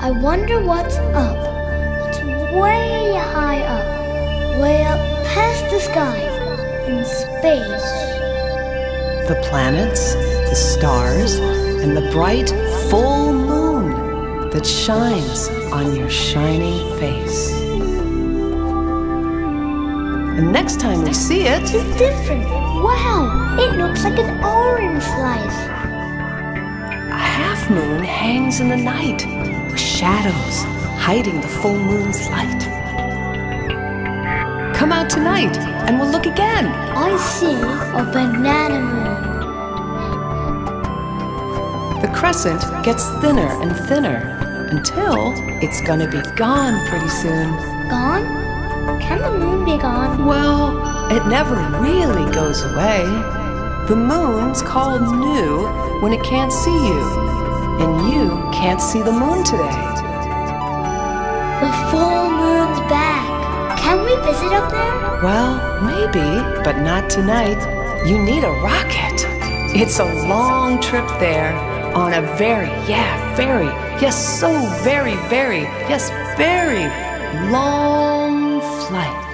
I wonder what's up. What's way high up? Way up past the sky in space. The planets, the stars, and the bright full moon that shines on your shining face. And next time we see it, It's different. Wow, it looks like an orange slice. a half moon hangs in the night, shadows hiding the full moon's light. Come out tonight and we'll look again. I see a banana moon. The crescent gets thinner and thinner until it's gonna be gone pretty soon. Gone? Can the moon be gone? Well, it never really goes away. The moon's called new when it can't see you, you can't see the moon today. The full moon's back. Can we visit up there? Well, maybe, but not tonight. You need a rocket. It's a long trip there on a very, yeah, very, yes, so very, very, yes, very long flight.